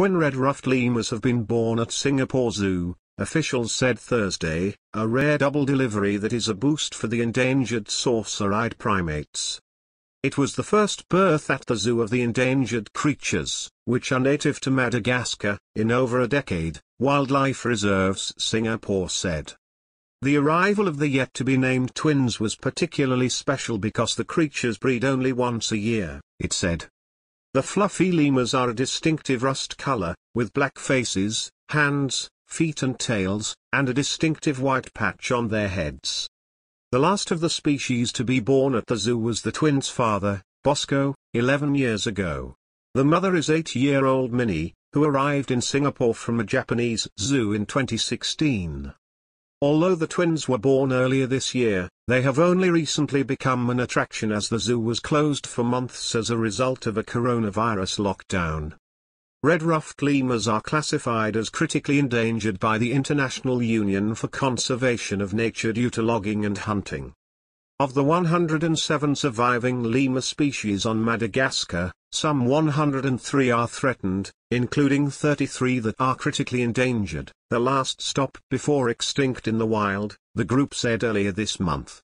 twin red-ruffed lemurs have been born at Singapore Zoo, officials said Thursday, a rare double delivery that is a boost for the endangered saucer-eyed primates. It was the first birth at the zoo of the endangered creatures, which are native to Madagascar, in over a decade, Wildlife Reserves Singapore said. The arrival of the yet-to-be-named twins was particularly special because the creatures breed only once a year, it said. The fluffy lemurs are a distinctive rust color, with black faces, hands, feet and tails, and a distinctive white patch on their heads. The last of the species to be born at the zoo was the twins' father, Bosco, 11 years ago. The mother is 8-year-old Minnie, who arrived in Singapore from a Japanese zoo in 2016. Although the twins were born earlier this year, they have only recently become an attraction as the zoo was closed for months as a result of a coronavirus lockdown. Red-ruffed lemurs are classified as critically endangered by the International Union for Conservation of Nature due to logging and hunting. Of the 107 surviving lemur species on Madagascar, some 103 are threatened, including 33 that are critically endangered, the last stop before extinct in the wild, the group said earlier this month.